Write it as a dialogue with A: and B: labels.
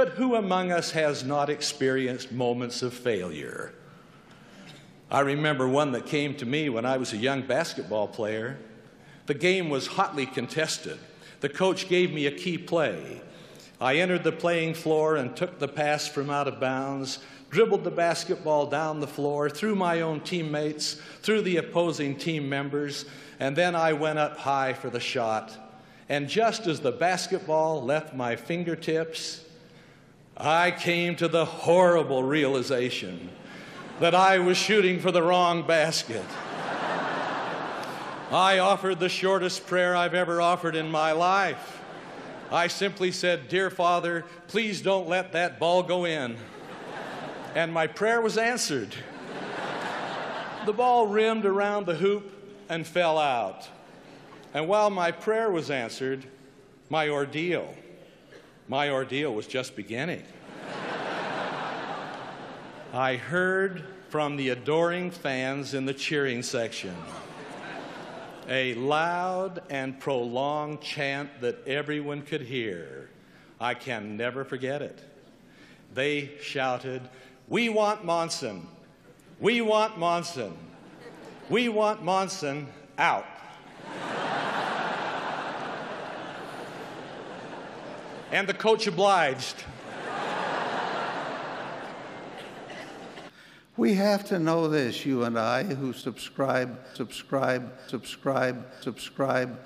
A: but who among us has not experienced moments of failure? I remember one that came to me when I was a young basketball player. The game was hotly contested. The coach gave me a key play. I entered the playing floor and took the pass from out of bounds, dribbled the basketball down the floor, through my own teammates, through the opposing team members, and then I went up high for the shot. And just as the basketball left my fingertips, I came to the horrible realization that I was shooting for the wrong basket. I offered the shortest prayer I've ever offered in my life. I simply said, Dear Father, please don't let that ball go in. And my prayer was answered. The ball rimmed around the hoop and fell out. And while my prayer was answered, my ordeal, my ordeal was just beginning. I heard from the adoring fans in the cheering section a loud and prolonged chant that everyone could hear. I can never forget it. They shouted, We want Monson! We want Monson! We want Monson out! And the coach obliged.
B: We have to know this, you and I, who subscribe, subscribe, subscribe, subscribe.